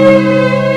Música